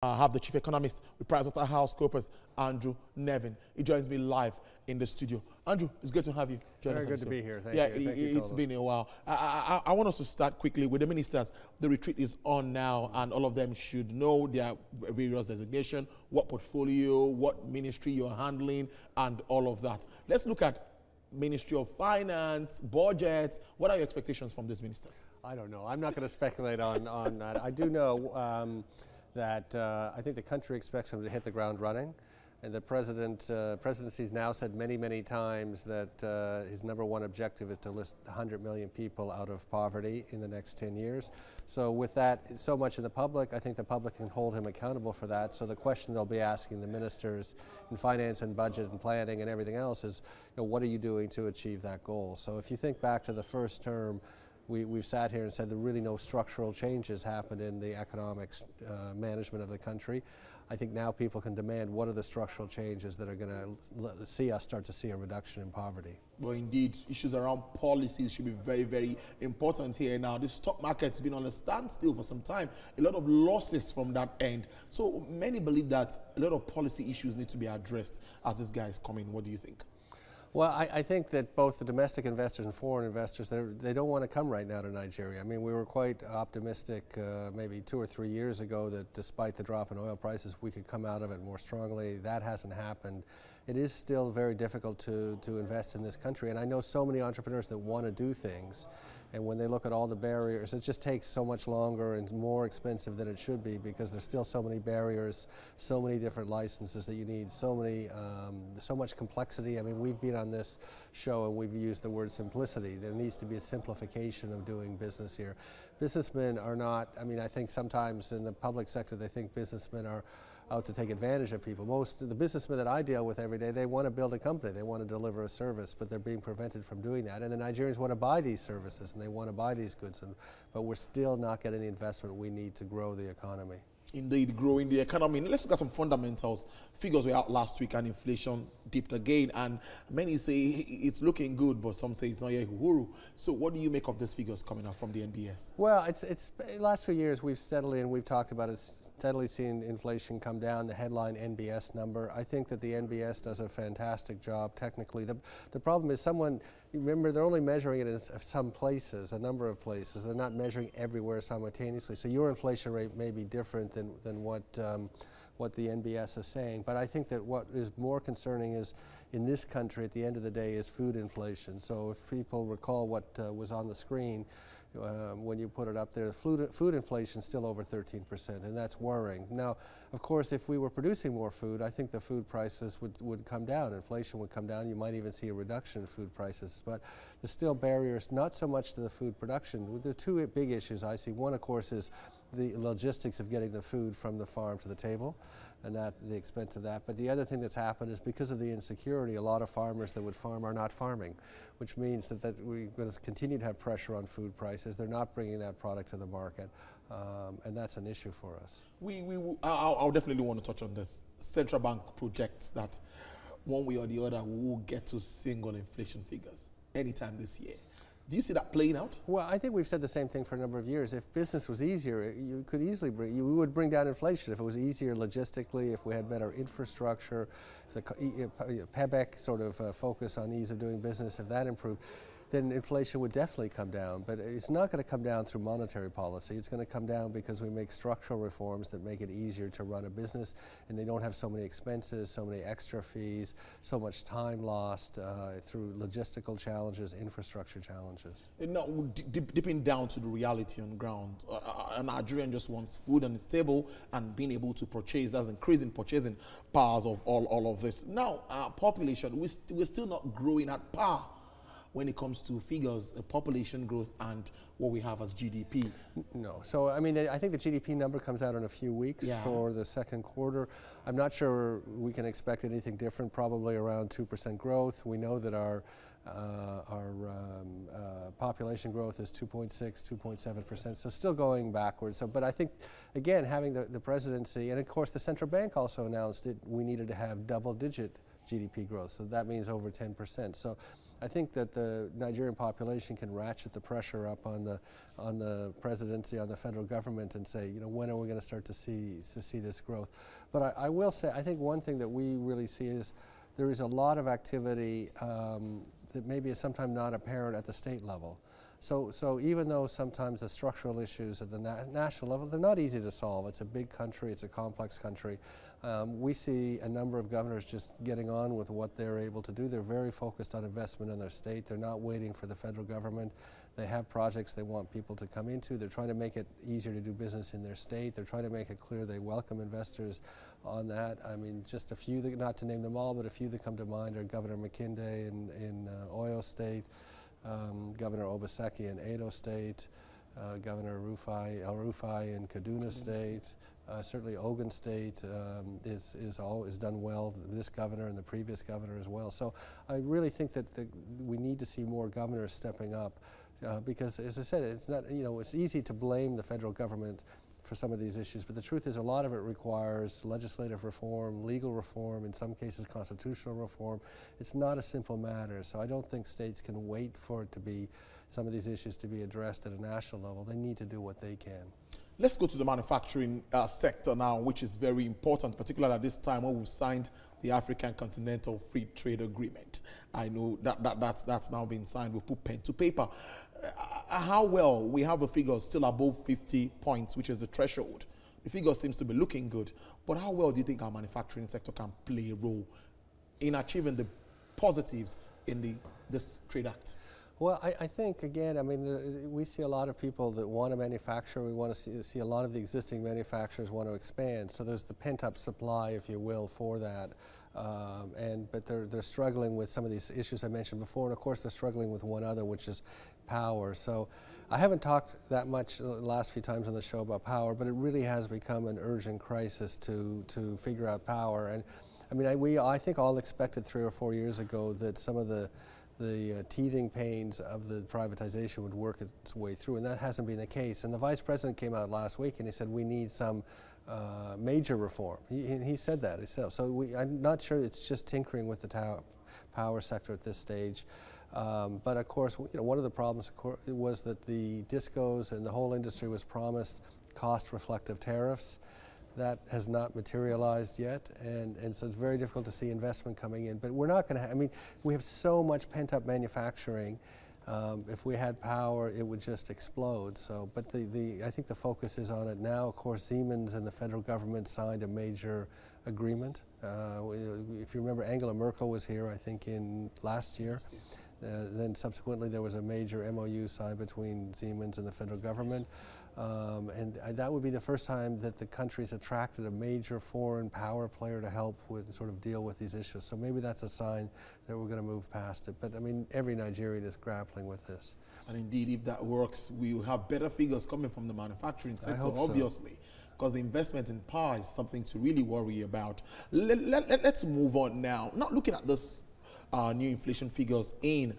I have the chief economist with PricewaterhouseCoopers, Andrew Nevin. He joins me live in the studio. Andrew, it's good to have you join Very us. good to be here. Thank yeah, you. Thank it, you, it's been a while. I, I, I, want us to start quickly with the ministers. The retreat is on now, and all of them should know their various designation, what portfolio, what ministry you're handling, and all of that. Let's look at Ministry of Finance, budget. What are your expectations from these ministers? I don't know. I'm not going to speculate on, on that. I do know. Um, that uh, I think the country expects him to hit the ground running. And the president, uh, presidency's now said many, many times that uh, his number one objective is to list 100 million people out of poverty in the next 10 years. So with that so much in the public, I think the public can hold him accountable for that. So the question they'll be asking the ministers in finance and budget and planning and everything else is, you know, what are you doing to achieve that goal? So if you think back to the first term, we, we've sat here and said there really no structural changes happened in the economic uh, management of the country. I think now people can demand what are the structural changes that are going to see us start to see a reduction in poverty. Well, indeed, issues around policies should be very, very important here. Now, the stock market's been on a standstill for some time. A lot of losses from that end. So many believe that a lot of policy issues need to be addressed as this guy is coming. What do you think? Well, I, I, think that both the domestic investors and foreign investors, they don't want to come right now to Nigeria. I mean, we were quite optimistic uh, maybe two or three years ago that despite the drop in oil prices, we could come out of it more strongly. That hasn't happened. It is still very difficult to, to invest in this country, and I know so many entrepreneurs that want to do things. And when they look at all the barriers, it just takes so much longer and more expensive than it should be because there's still so many barriers, so many different licenses that you need, so many, um, so much complexity. I mean, we've been on this show and we've used the word simplicity. There needs to be a simplification of doing business here. Businessmen are not, I mean, I think sometimes in the public sector they think businessmen are out to take advantage of people. Most of the businessmen that I deal with every day, they want to build a company, they want to deliver a service, but they're being prevented from doing that. And the Nigerians want to buy these services and they want to buy these goods, and, but we're still not getting the investment we need to grow the economy indeed growing the economy. Let's look at some fundamentals. Figures were out last week and inflation dipped again. And many say it's looking good, but some say it's not yet uhuru. So what do you make of these figures coming out from the NBS? Well, it's, it's last few years we've steadily, and we've talked about it, steadily seen inflation come down, the headline NBS number. I think that the NBS does a fantastic job technically. The, the problem is someone, remember they're only measuring it in some places, a number of places. They're not measuring everywhere simultaneously. So your inflation rate may be different than, than what, um, what the NBS is saying. But I think that what is more concerning is in this country at the end of the day is food inflation. So if people recall what uh, was on the screen, um, when you put it up there, food, food inflation is still over 13%, and that's worrying. Now, of course, if we were producing more food, I think the food prices would, would come down. Inflation would come down. You might even see a reduction in food prices. But there's still barriers, not so much to the food production. The two big issues I see, one, of course, is the logistics of getting the food from the farm to the table and that the expense of that. But the other thing that's happened is because of the insecurity, a lot of farmers that would farm are not farming, which means that, that we're going to continue to have pressure on food prices. They're not bringing that product to the market, um, and that's an issue for us. We, we, I'll, I'll definitely want to touch on this. Central Bank projects that one way or the other we will get to single inflation figures anytime this year. Do you see that playing out? Well, I think we've said the same thing for a number of years. If business was easier, you could easily bring, you would bring down inflation. If it was easier logistically, if we had better infrastructure, if the PEBEC sort of uh, focus on ease of doing business, if that improved, then inflation would definitely come down. But it's not going to come down through monetary policy. It's going to come down because we make structural reforms that make it easier to run a business and they don't have so many expenses, so many extra fees, so much time lost uh, through logistical challenges, infrastructure challenges. And now, dip, dipping down to the reality on ground, uh, uh, a Nigerian just wants food on his table and being able to purchase. That's increasing purchasing powers of all, all of this. Now, our population, we st we're still not growing at par when it comes to figures, uh, population growth, and what we have as GDP? No. So, I mean, I think the GDP number comes out in a few weeks yeah. for the second quarter. I'm not sure we can expect anything different, probably around 2% growth. We know that our uh, our um, uh, population growth is 2.6, 2.7%, so still going backwards. So, but I think, again, having the, the presidency, and of course the central bank also announced that we needed to have double digit GDP growth, so that means over 10%. So I think that the Nigerian population can ratchet the pressure up on the on the presidency, on the federal government, and say, you know, when are we going to start to see to see this growth? But I, I, will say, I think one thing that we really see is there is a lot of activity um, that maybe is sometimes not apparent at the state level. So, so even though sometimes the structural issues at the na national level, they're not easy to solve. It's a big country, it's a complex country. Um, we see a number of governors just getting on with what they're able to do. They're very focused on investment in their state. They're not waiting for the federal government. They have projects they want people to come into. They're trying to make it easier to do business in their state. They're trying to make it clear they welcome investors on that. I mean, just a few, that, not to name them all, but a few that come to mind are Governor Makinde in, in uh, Oyo State um, Governor Obaseki in Edo State, uh, Governor Rufai, El Rufai in Kaduna, State. Uh, certainly, Ogun State um, is is all is done well. This governor and the previous governor as well. So I really think that the, we need to see more governors stepping up, uh, because as I said, it's not you know it's easy to blame the federal government for some of these issues. But the truth is, a lot of it requires legislative reform, legal reform, in some cases, constitutional reform. It's not a simple matter. So I don't think states can wait for it to be some of these issues to be addressed at a national level. They need to do what they can. Let's go to the manufacturing uh, sector now, which is very important, particularly at this time when we've signed the African Continental Free Trade Agreement. I know that, that that's, that's now been signed. We put pen to paper. Uh, how well we have the figures still above 50 points, which is the threshold. The figure seems to be looking good. But how well do you think our manufacturing sector can play a role in achieving the positives in the, this trade act? Well, I, I, think, again, I mean, the, we see a lot of people that want to manufacture. We want to see, see, a lot of the existing manufacturers want to expand. So there's the pent up supply, if you will, for that. Um, and but they're they're struggling with some of these issues I mentioned before, and of course they're struggling with one other, which is power. So I haven't talked that much the last few times on the show about power, but it really has become an urgent crisis to to figure out power. And I mean, I, we I think all expected three or four years ago that some of the the uh, teething pains of the privatization would work its way through, and that hasn't been the case. And the vice president came out last week and he said we need some uh, major reform. He, he said that himself. So we, I'm not sure it's just tinkering with the power sector at this stage. Um, but of course, you know, one of the problems was that the discos and the whole industry was promised cost-reflective tariffs. That has not materialized yet, and, and so it's very difficult to see investment coming in. But we're not going to. I mean, we have so much pent-up manufacturing um, if we had power, it would just explode. So, but the, the, I think the focus is on it now. Of course, Siemens and the federal government signed a major agreement. Uh, if you remember, Angela Merkel was here, I think, in last year. Uh, then subsequently, there was a major MOU signed between Siemens and the federal government. Um, and uh, that would be the first time that the country's attracted a major foreign power player to help with sort of deal with these issues. So maybe that's a sign that we're going to move past it. But I mean, every Nigerian is grappling with this. And indeed, if that works, we will have better figures coming from the manufacturing sector, obviously. So because the investment in power is something to really worry about. Let, us let, move on now. Not looking at this uh, new inflation figures in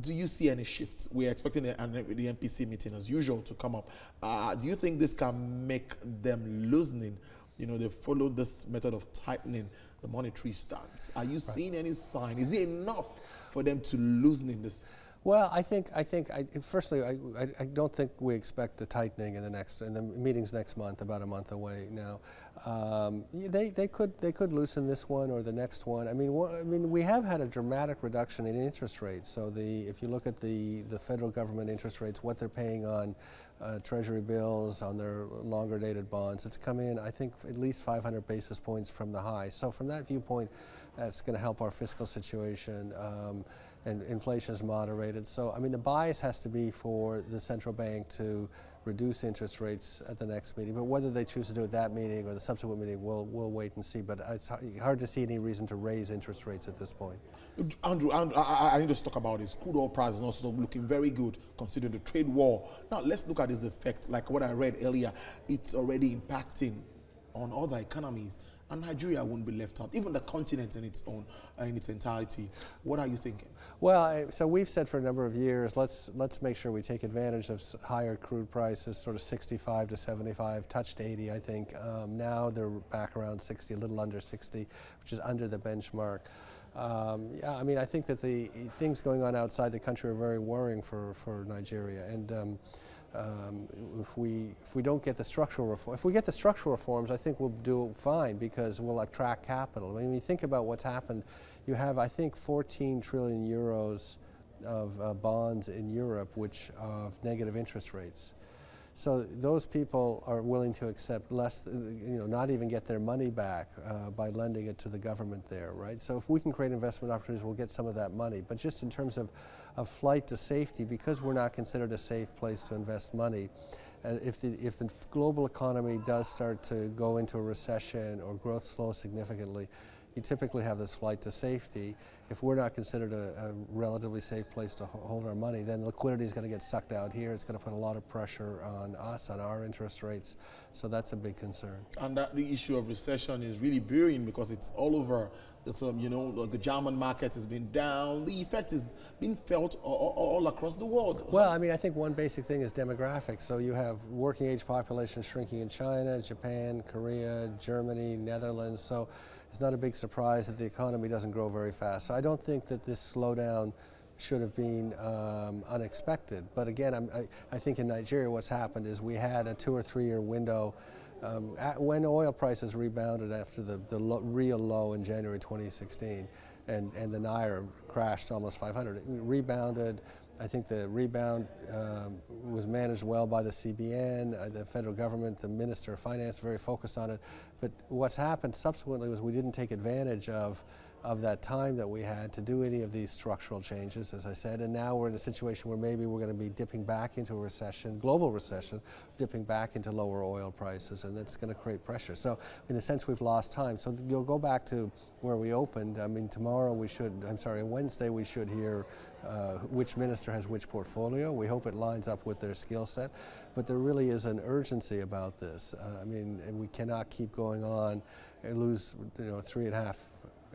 do you see any shifts? We're expecting the, the MPC meeting as usual to come up. Uh, do you think this can make them loosening? You know, they follow this method of tightening the monetary stance. Are you right. seeing any sign? Is it enough for them to loosening this? Well, I think I think I, firstly I, I, I, don't think we expect a tightening in the next in the meetings next month, about a month away now. Um, they they could they could loosen this one or the next one. I mean I mean we have had a dramatic reduction in interest rates. So the if you look at the the federal government interest rates, what they're paying on uh, treasury bills, on their longer dated bonds, it's come in I think at least 500 basis points from the high. So from that viewpoint, that's going to help our fiscal situation. Um, and inflation is moderated. So, I mean, the bias has to be for the central bank to reduce interest rates at the next meeting. But whether they choose to do it that meeting or the subsequent meeting, we'll, we'll wait and see. But it's hard to see any reason to raise interest rates at this point. Andrew, Andrew I, I, need to talk about this. Crude oil price is also looking very good considering the trade war. Now, let's look at its effect. Like what I read earlier, it's already impacting on other economies and Nigeria won't be left out, even the continent in its own, uh, in its entirety. What are you thinking? Well, so we've said for a number of years, let's let's make sure we take advantage of higher crude prices, sort of 65 to 75, touched 80, I think. Um, now they're back around 60, a little under 60, which is under the benchmark. Um, yeah, I mean, I think that the things going on outside the country are very worrying for, for Nigeria. And um, um, if we if we don't get the structural reform, if we get the structural reforms, I think we'll do fine because we'll attract capital. I mean, when you think about what's happened, you have I think 14 trillion euros of uh, bonds in Europe, which of negative interest rates. So those people are willing to accept less, you know, not even get their money back uh, by lending it to the government there, right? So if we can create investment opportunities, we'll get some of that money. But just in terms of, of flight to safety, because we're not considered a safe place to invest money, uh, if, the, if the global economy does start to go into a recession or growth slows significantly, you typically have this flight to safety. If we're not considered a, a relatively safe place to hold our money, then liquidity is going to get sucked out here. It's going to put a lot of pressure on us, on our interest rates. So that's a big concern. And that the issue of recession is really brewing because it's all over. It's, um, you know, the German market has been down. The effect has been felt all, all, across the world. Well, I mean, I think one basic thing is demographics. So you have working age population shrinking in China, Japan, Korea, Germany, Netherlands. So it's not a big surprise that the economy doesn't grow very fast. So I don't think that this slowdown should have been um, unexpected. But again, I, I think in Nigeria what's happened is we had a two or three year window um, when oil prices rebounded after the, the lo real low in January 2016 and, and the Naira crashed almost 500. It rebounded, I think the rebound um, was managed well by the CBN, uh, the federal government, the Minister of Finance very focused on it. But what's happened subsequently was we didn't take advantage of of that time that we had to do any of these structural changes, as I said, and now we're in a situation where maybe we're going to be dipping back into a recession, global recession, dipping back into lower oil prices, and that's going to create pressure. So, in a sense, we've lost time. So, you'll go back to where we opened. I mean, tomorrow we should, I'm sorry, Wednesday we should hear uh, which minister has which portfolio. We hope it lines up with their skill set, but there really is an urgency about this. Uh, I mean, we cannot keep going on and lose, you know, three and a half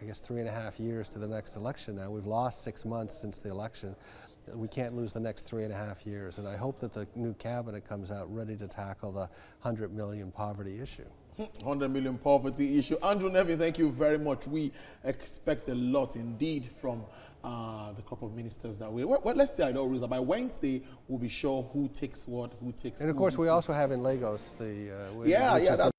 I guess, three and a half years to the next election now. We've lost six months since the election. We can't lose the next three and a half years. And I hope that the new cabinet comes out ready to tackle the 100 million poverty issue. 100 million poverty issue. Andrew Nevin, thank you very much. We expect a lot indeed from uh, the couple of ministers that way. Well, well, let's say I know, Rosa, by Wednesday we'll be sure who takes what, who takes. And of course, we also have in Lagos the. Uh, yeah, yeah.